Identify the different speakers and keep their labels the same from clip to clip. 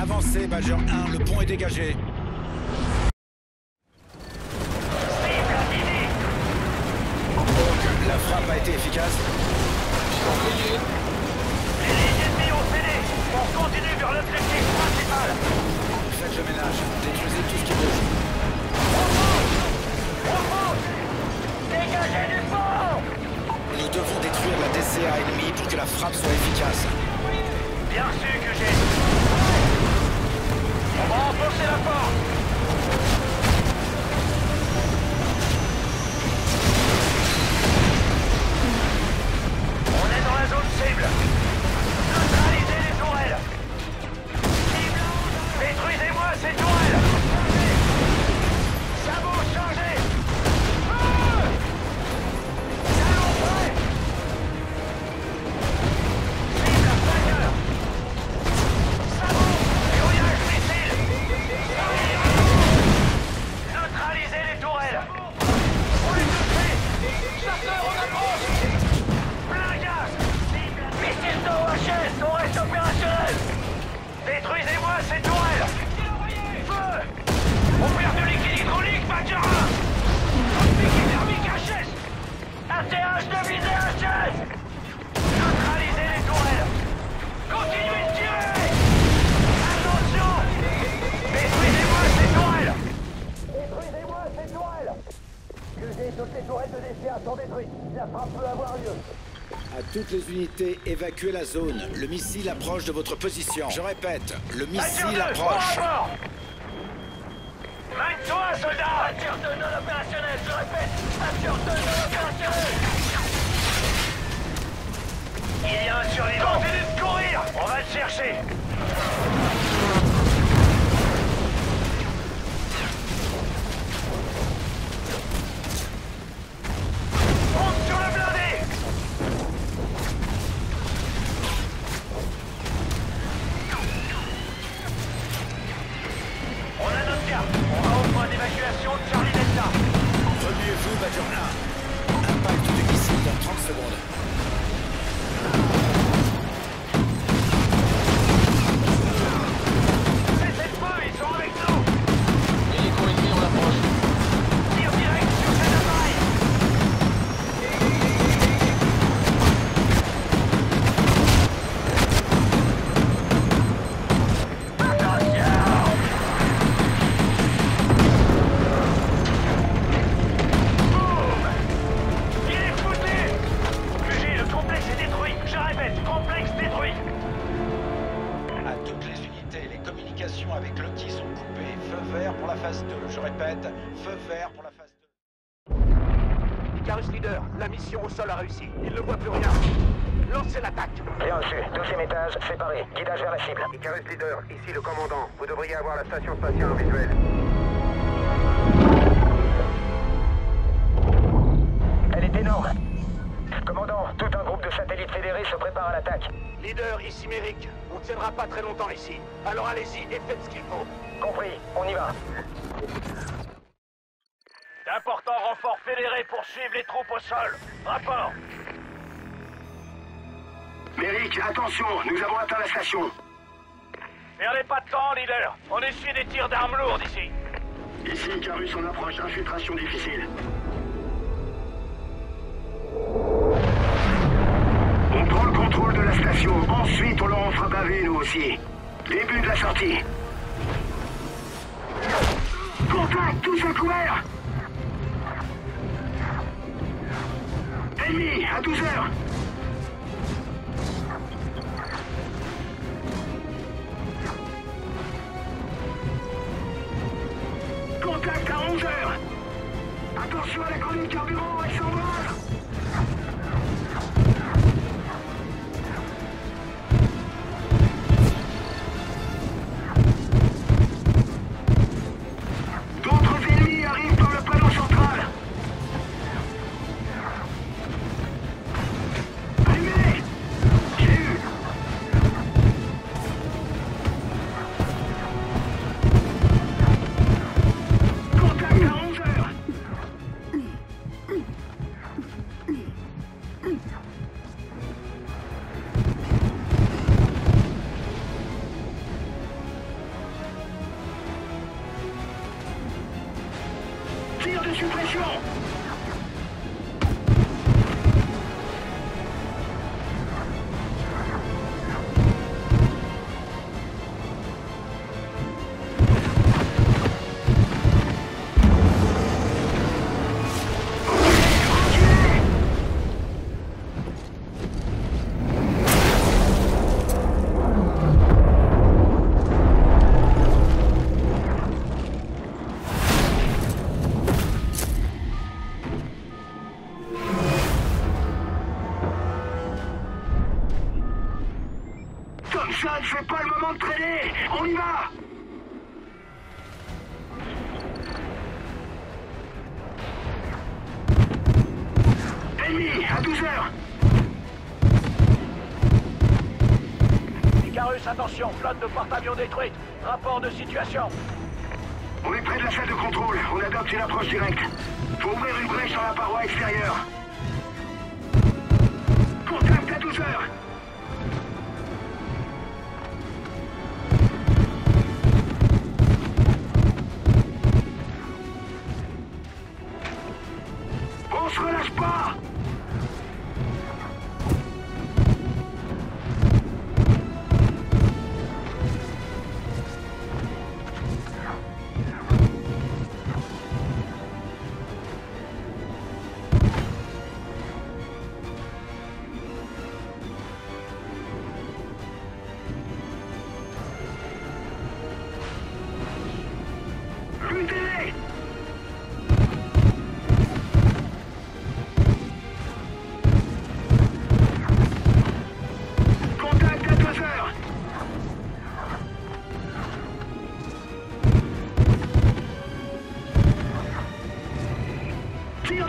Speaker 1: Avancez, Badger 1, le pont est dégagé. Donc, la frappe a été efficace
Speaker 2: Les lignes ennemies ont cédé On continue vers l'objectif principal
Speaker 1: Faites le ménage, détruisez tout ce qui bouge.
Speaker 2: Dégagez du pont
Speaker 1: Nous devons détruire la DCA ennemie pour que la frappe soit efficace.
Speaker 2: Bien sûr que j'ai... On va enfoncer la porte. On est dans la zone cible. Neutralisez les tourelles. Détruisez-moi ces tourelles
Speaker 1: évacuez la zone. Le missile approche de votre position. Je répète, le missile approche.
Speaker 2: Mène-toi, soldat. Voiture 2 non opérationnelle, je répète Voiture 2 non opérationnelle Il y a un survivant Continue de courir. On va le chercher Leader,
Speaker 3: ici le commandant. Vous devriez avoir la station spatiale en visuel.
Speaker 4: Elle est énorme. Commandant, tout un groupe de satellites fédérés se prépare à l'attaque.
Speaker 2: Leader, ici Méric. On tiendra pas très longtemps ici. Alors allez-y et faites ce qu'il faut.
Speaker 4: Compris, on y va.
Speaker 2: D'importants renforts fédérés poursuivent les troupes au sol. Rapport.
Speaker 3: Merrick, attention, nous avons atteint la station.
Speaker 2: Perdez pas de temps, leader. On essuie des tirs d'armes lourdes ici.
Speaker 3: Ici, Icarus en approche, infiltration difficile. On prend le contrôle de la station. Ensuite, on leur en fera baver, nous aussi. Début de la sortie. Contact, tous à couvert Ennemi, à 12 heures Attention à la colline carburant, elle s'envole Thompson, c'est pas le moment de traîner On y va Ennemi, à 12 heures
Speaker 2: Icarus, attention, flotte de porte-avions détruite. Rapport de situation.
Speaker 3: On est près de la salle de contrôle. On adopte une approche directe. Faut ouvrir une brèche dans la paroi extérieure. Contact à 12 heures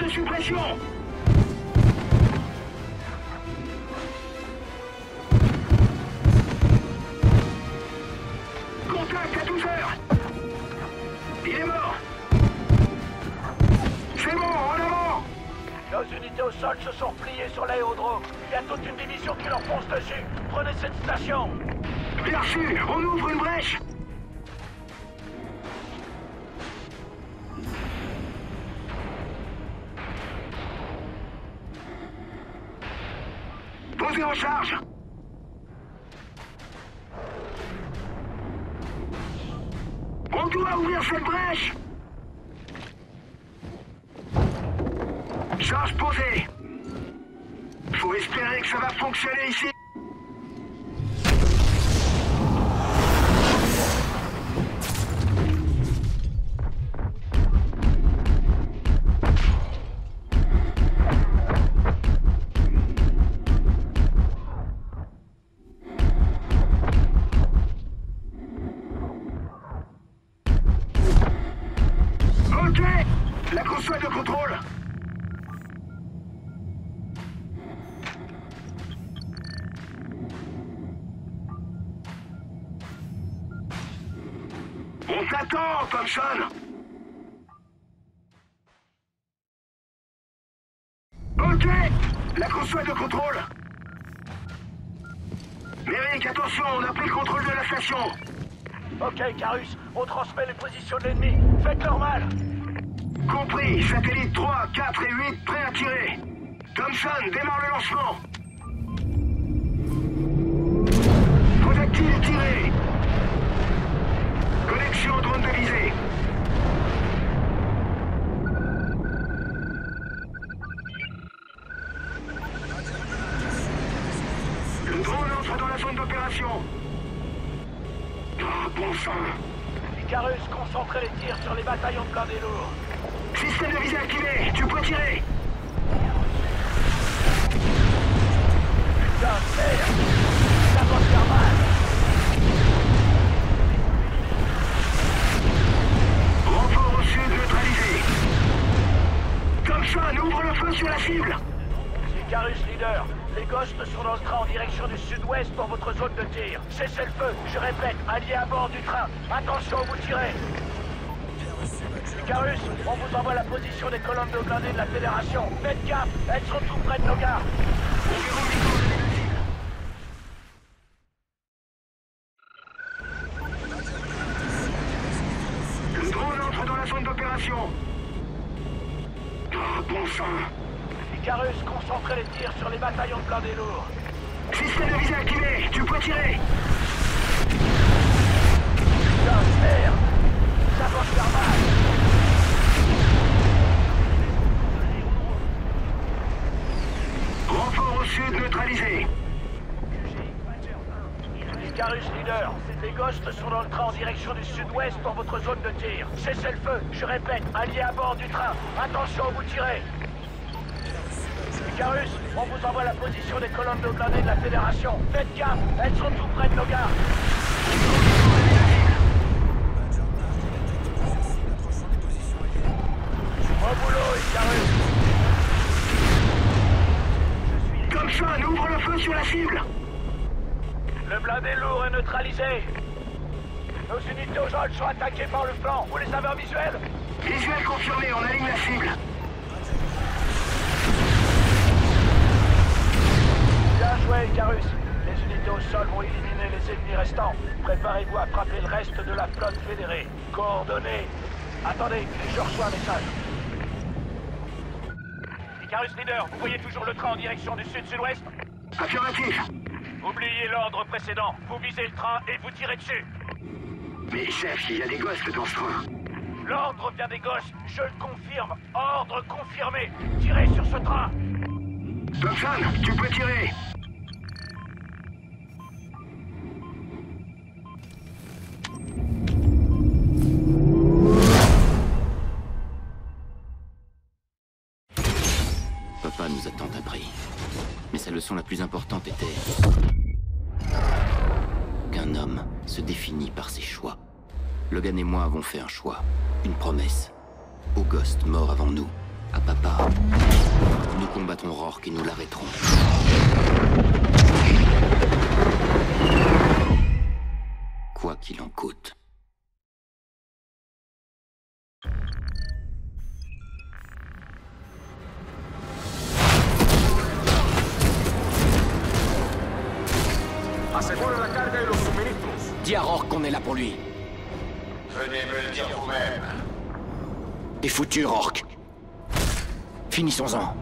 Speaker 3: de suppression Contact à 12 heures Il est mort C'est bon, en avant
Speaker 2: Nos unités au sol se sont repliées sur l'aérodrome. Il y a toute une division qui leur fonce dessus. Prenez cette station.
Speaker 3: Bien reçu, on ouvre une brèche charge. On doit ouvrir cette brèche. Charge posée Faut espérer que ça va fonctionner ici On t'attend, Thompson Ok La console de contrôle Merrick, attention, on a pris le contrôle de la station
Speaker 2: Ok, Carus, on transmet les positions de l'ennemi. Faites normal.
Speaker 3: Compris, satellite 3, 4 et 8 prêts à tirer. Thompson, démarre le lancement. Projectile tiré. Connexion drone de visée. Le drone entre dans la zone d'opération. Oh, bon sang.
Speaker 2: Icarus, concentrez les bataillons de blindés lourds.
Speaker 3: Système de visée activé, tu peux tirer.
Speaker 2: Putain de merde. Ça va faire mal.
Speaker 3: Renfort au sud neutralisé. Thompson, ouvre le feu sur la cible.
Speaker 2: Icarus leader, les Ghosts sont dans le train en direction du sud-ouest pour votre zone de tir. Cessez le feu, je répète, alliés à bord du train. Vous envoie la position des colonnes de blindés de la Fédération. Faites gaffe, elles sont tout près de nos gares.
Speaker 3: Le drone entre dans la zone d'opération. Bon sang
Speaker 2: Icarus, concentrez les tirs sur les bataillons de blindés lourds.
Speaker 3: Système de visée activé Tu peux tirer
Speaker 2: Putain, merde Ça faire mal
Speaker 3: Renfort au sud neutralisé
Speaker 2: Les Ghosts sont dans le train en direction du sud-ouest pour votre zone de tir. Cessez le feu, je répète, alliés à bord du train. Attention, vous tirez Icarus, on vous envoie la position des colonnes de blindés de la Fédération. Faites gaffe, elles sont tout près de nos gares. Nos unités au sol sont attaquées par le flanc. Vous les avez en visuel?
Speaker 3: Visuel confirmé, on aligne la cible
Speaker 2: Bien joué, Icarus. Les unités au sol vont éliminer les ennemis restants. Préparez-vous à frapper le reste de la flotte fédérée. Coordonnées. Attendez, je reçois un message. Icarus Leader, vous voyez toujours le train en direction du sud-sud-ouest?
Speaker 3: Affirmatif
Speaker 2: Oubliez l'ordre précédent. Vous visez le train et vous tirez dessus.
Speaker 3: Mais chef, il y a des gosses dans ce train
Speaker 2: L'ordre vient des gosses, je le confirme. Ordre confirmé. Tirez sur ce train.
Speaker 3: Thompson, tu peux tirer
Speaker 5: La plus importante était qu'un homme se définit par ses choix. Logan et moi avons fait un choix, une promesse. Au Ghost mort avant nous, à papa. Nous combattrons Rourke et nous l'arrêterons. Foutu, Rourke. Finissons-en.